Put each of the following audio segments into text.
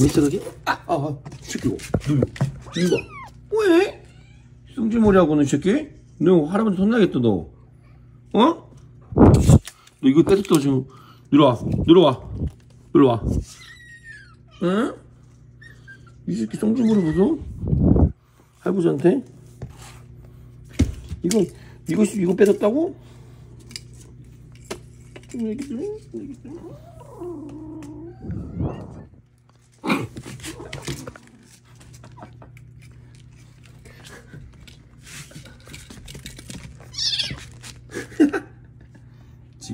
재밌어 그게? 아, 아, 아, 새끼, 너 이거 봐. 왜? 승질머리하고는 이 새끼? 너 할아버지 혼나겠다 너. 어? 너 이거 뺏었다 지금. 들어와, 들어와, 들어와. 응? 이 새끼 성질머리 보소? 할아버지한테? 이거, 이거, 이거 뺏었다고? 좀얘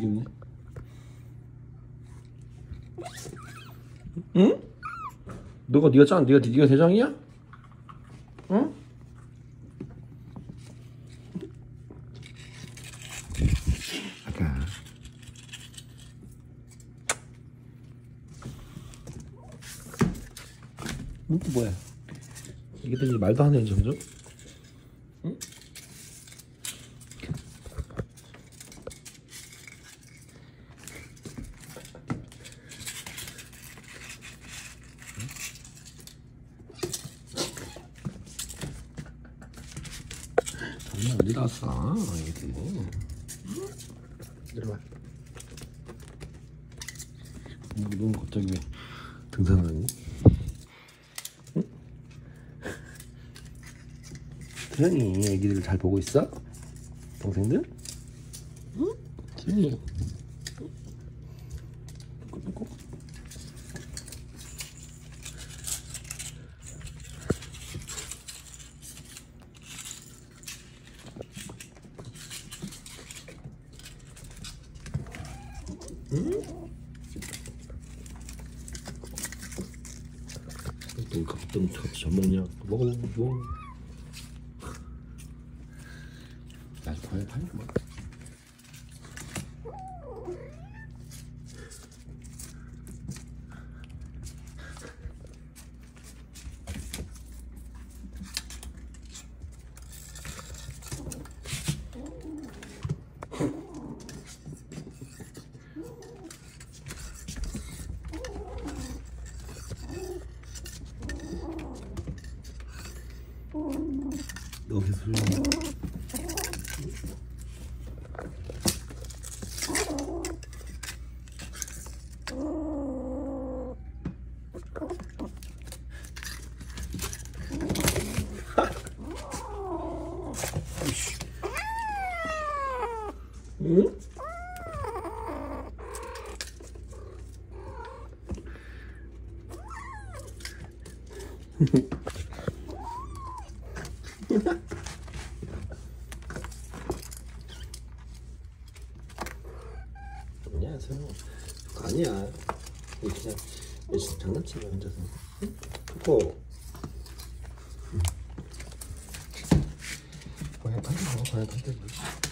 지금요? 응? 너가 네가 짱, 네가 네가 대장이야? 응? 아까 뭐 뭐야? 이게 또 이제 말도 안 되는 점점? 응? 정말 어디 갔어? 이게 내려와. 뭐, 넌 갑자기 왜 등산하니? 응? 태연이 애기들 잘 보고 있어? 동생들? 응? 태연이. 또 갑자기 같이 젖 먹냐? 먹어 먹어. 나 과일 파는 거. 응? 그거 아니야. 그냥 장난치는 혼자서. 응? 그거. 먹어, 고양이 판대 먹어.